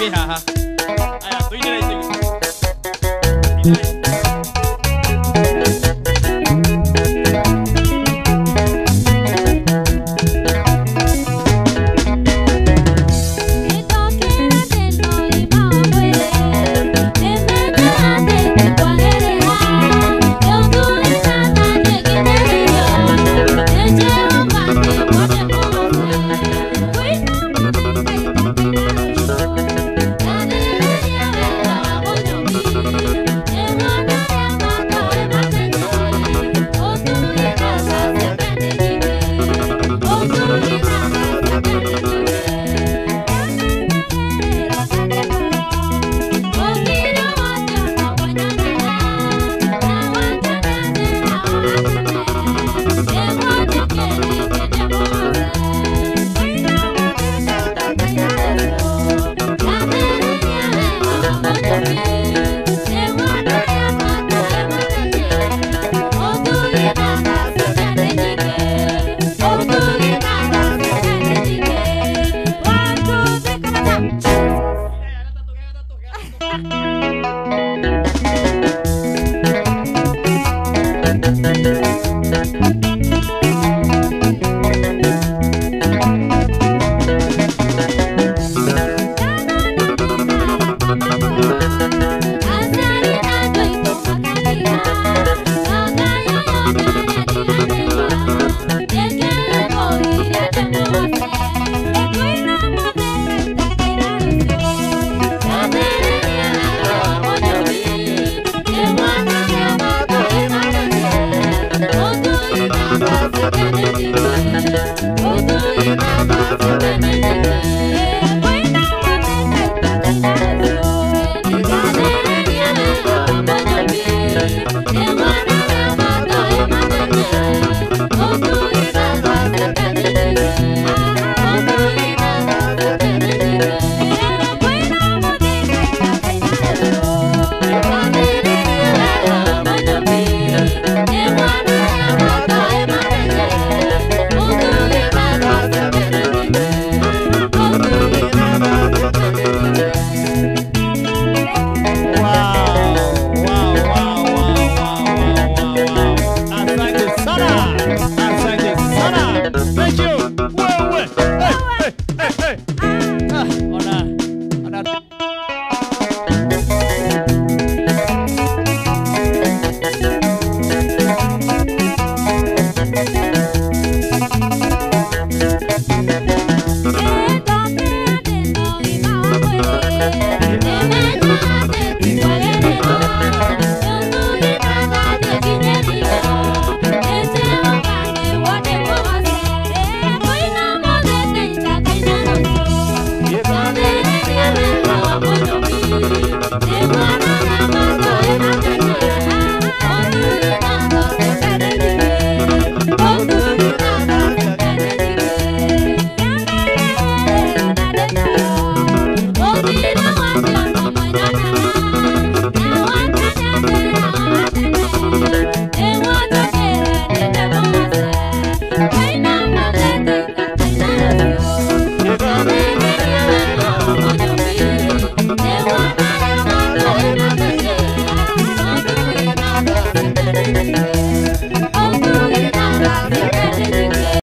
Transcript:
边下哈。哎呀，对起来这个。love for the.